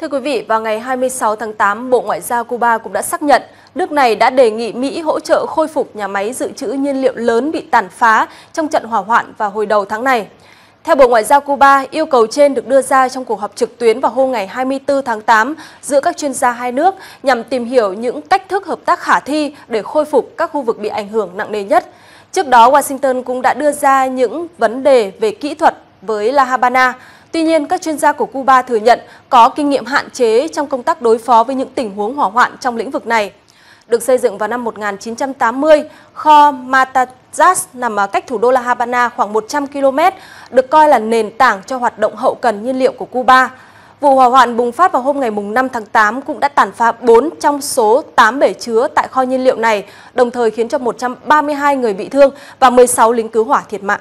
Thưa quý vị, vào ngày 26 tháng 8, Bộ Ngoại giao Cuba cũng đã xác nhận nước này đã đề nghị Mỹ hỗ trợ khôi phục nhà máy dự trữ nhiên liệu lớn bị tàn phá trong trận hỏa hoạn vào hồi đầu tháng này. Theo Bộ Ngoại giao Cuba, yêu cầu trên được đưa ra trong cuộc họp trực tuyến vào hôm ngày 24 tháng 8 giữa các chuyên gia hai nước nhằm tìm hiểu những cách thức hợp tác khả thi để khôi phục các khu vực bị ảnh hưởng nặng nề nhất. Trước đó, Washington cũng đã đưa ra những vấn đề về kỹ thuật với La Habana, Tuy nhiên, các chuyên gia của Cuba thừa nhận có kinh nghiệm hạn chế trong công tác đối phó với những tình huống hỏa hoạn trong lĩnh vực này. Được xây dựng vào năm 1980, kho Matanzas nằm ở cách thủ đô La Habana khoảng 100 km, được coi là nền tảng cho hoạt động hậu cần nhiên liệu của Cuba. Vụ hỏa hoạn bùng phát vào hôm ngày 5 tháng 8 cũng đã tàn phá 4 trong số 8 bể chứa tại kho nhiên liệu này, đồng thời khiến cho 132 người bị thương và 16 lính cứu hỏa thiệt mạng.